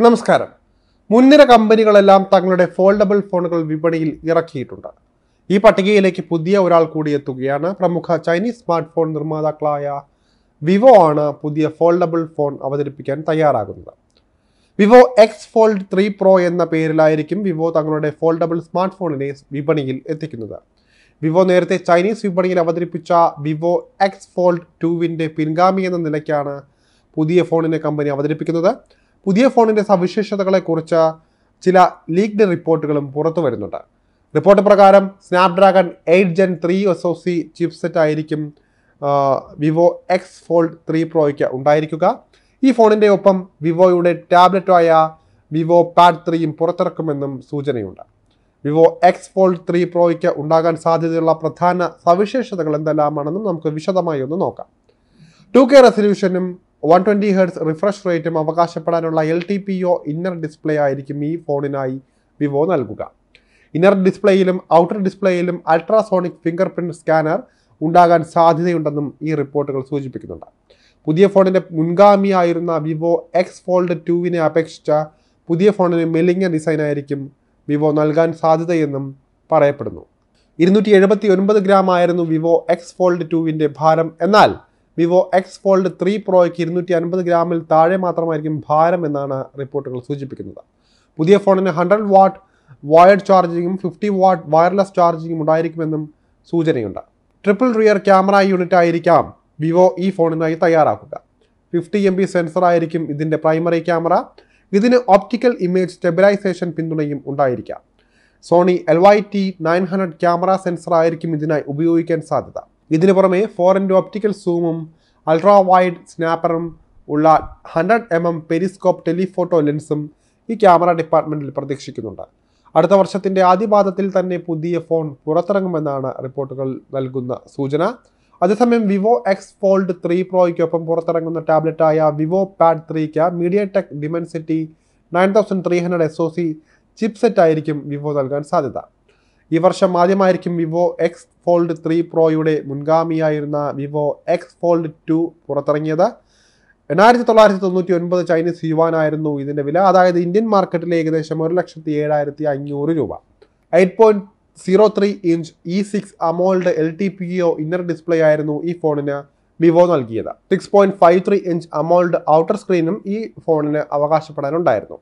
നമസ്കാരം. മുൻനിര കമ്പനികളെല്ലാം തങ്ങളുടെ ഫോൾഡബിൾ ഫോണുകൾ വിപണിയിൽ ഇറക്കിയിട്ടുണ്ട്. ഈ പട്ടികയിലേക്ക് പുതിയ ഒരാൾ കൂടി എത്തുകയാണ്. പ്രമുഖ ചൈനീസ് സ്മാർട്ട് ഫോൺ നിർമ്മാതാക്കളായ വിവോ ആണ് പുതിയ ഫോൾഡബിൾ ഫോൺ അവതരിപ്പിക്കാൻ തയ്യാറാകുന്നത്. Vivo X Fold three Pro എന്ന പേരിലായിരിക്കും വിവോ തങ്ങളുടെ ഫോൾഡബിൾ സ്മാർട്ട് ഫോണിനെ വിപണിയിൽ എത്തിക്കുന്നത്. വിവോ നേരത്തെ ചൈനീസ് വിപണിയിൽ അവതരിപ്പിച്ച വിവോ എക്സ് ഫോൾഡ് ടുവിന്റെ പിൻഗാമി എന്ന നിലയ്ക്കാണ് പുതിയ ഫോണിനെ കമ്പനി അവതരിപ്പിക്കുന്നത്. പുതിയ ഫോണിന്റെ സവിശേഷതകളെക്കുറിച്ച് ചില ലീക്ഡ് റിപ്പോർട്ടുകളും പുറത്തു വരുന്നുണ്ട്. റിപ്പോർട്ട് പ്രകാരം Snapdragon eight gen three S O C chipset ആയിരിക്കും വിവോ എക്സ് ഫോൾഡ് ത്രീ പ്രോയ്ക്ക് ഉണ്ടായിരിക്കുക. ഈ ഫോണിന്റെ ഒപ്പം വിവോയുടെ ടാബ്ലറ്റായ വിവോ പാഡ് ത്രീയും പുറത്തിറക്കുമെന്നും സൂചനയുണ്ട്. വിവോ എക്സ് ഫോൾഡ് ത്രീ പ്രോയ്ക്ക് ഉണ്ടാകാൻ സാധ്യതയുള്ള പ്രധാന സവിശേഷതകൾ എന്തെല്ലാമാണെന്നും നമുക്ക് വിശദമായി ഒന്ന് നോക്കാം. ടു കെ റെസൊല്യൂഷനും വൺ ട്വന്റി ഹെർട്സ് റിഫ്രഷ് റേറ്റും അവകാശപ്പെടാനുള്ള L T P O inner display ആയിരിക്കും ഈ ഫോണിനായി വിവോ നൽകുക. ഇന്നർ ഡിസ്പ്ലേയിലും ഔട്ടർ ഡിസ്പ്ലേയിലും അൾട്രാസോണിക് ഫിംഗർ പ്രിന്റ് സ്കാനർ ഉണ്ടാകാൻ സാധ്യതയുണ്ടെന്നും ഈ റിപ്പോർട്ടുകൾ സൂചിപ്പിക്കുന്നുണ്ട്. പുതിയ ഫോണിന്റെ മുൻഗാമിയായിരുന്ന വിവോ എക്സ് ഫോൾഡ് ടുവിനെ അപേക്ഷിച്ച പുതിയ ഫോണിന് മെലിഞ്ഞ ഡിസൈൻ ആയിരിക്കും വിവോ നൽകാൻ സാധ്യതയെന്നും പറയപ്പെടുന്നു. ഇരുന്നൂറ്റി എഴുപത്തി ഒൻപത് ഗ്രാം ആയിരുന്നു വിവോ എക്സ് ഫോൾഡ് ടുവിന്റെ ഭാരം. എന്നാൽ വിവോ എക്സ് ഫോൾഡ് ത്രീ പ്രോയ്ക്ക് ഇരുന്നൂറ്റി അൻപത് ഗ്രാമിൽ താഴെ മാത്രമായിരിക്കും ഭാരം എന്നാണ് റിപ്പോർട്ടുകൾ സൂചിപ്പിക്കുന്നത്. പുതിയ ഫോണിന് ഹൺഡ്രഡ് വാട്ട് വയർഡ് ചാർജിങ്ങും ഫിഫ്റ്റി വാട്ട് വയർലെസ് ചാർജിങ്ങും ഉണ്ടായിരിക്കുമെന്നും സൂചനയുണ്ട്. ട്രിപ്പിൾ റിയർ ക്യാമറ യൂണിറ്റ് ആയിരിക്കാം വിവോ ഈ ഫോണിനായി തയ്യാറാക്കുക. ഫിഫ്റ്റി എം ബി സെൻസർ ആയിരിക്കും ഇതിന്റെ പ്രൈമറി ക്യാമറ ഇതിന് ഓപ്റ്റിക്കൽ ഇമേജ് സ്റ്റെബിലൈസേഷൻ പിന്തുണയും ഉണ്ടായിരിക്കാം. Sony L Y T nine hundred camera sensor ആയിരിക്കും ഇതിനായി ഉപയോഗിക്കാൻ സാധ്യത. ഇതിനു പുറമെ ഫോർ ഇന്റു ഒപ്റ്റിക്കൽ സൂമും അൾട്രാ വൈഡ് സ്നാപ്പറും ഉള്ള hundred M M periscope telephoto ലെൻസും ഈ ക്യാമറ ഡിപ്പാർട്ട്മെന്റിൽ പ്രതീക്ഷിക്കുന്നുണ്ട് അടുത്ത വർഷത്തിന്റെ ആദ്യപാദത്തിൽ തന്നെ പുതിയ ഫോൺ പുറത്തിറങ്ങുമെന്നാണ് റിപ്പോർട്ടുകൾ നൽകുന്ന സൂചന. അതേസമയം വിവോ എക്സ് ഫോൾഡ് ത്രീ പ്രോയ്ക്കൊപ്പം പുറത്തിറങ്ങുന്ന ടാബ്ലറ്റായ Vivo pad ത്രീക്ക് MediaTek Dimensity nine thousand three hundred S O C chipset ആയിരിക്കും വിവോ നൽകാൻ സാധ്യത. ഈ വർഷം ആദ്യമായിരിക്കും വിവോ എക്സ് ഫോൾഡ് ത്രീ പ്രോയുടെ മുൻഗാമിയായിരുന്ന വിവോ എക്സ് ഫോൾഡ് ടു പുറത്തിറങ്ങിയത്. എണ്ണായിരത്തി തൊള്ളായിരത്തി തൊണ്ണൂറ്റി ഒൻപത് ചൈനീസ് യുവാനായിരുന്നു ഇതിന്റെ വില. അതായത് ഇന്ത്യൻ മാർക്കറ്റിൽ ഏകദേശം ഒരു ലക്ഷത്തി ഏഴായിരത്തി അഞ്ഞൂറ് രൂപ. Eight point zero three inch E six AMOLED L T P O inner display ആയിരുന്നു ഈ ഫോണിന് വിവോ നൽകിയത്. Six point five three inch AMOLED outer സ്ക്രീനും ഈ ഫോണിന് അവകാശപ്പെടാനുണ്ടായിരുന്നു.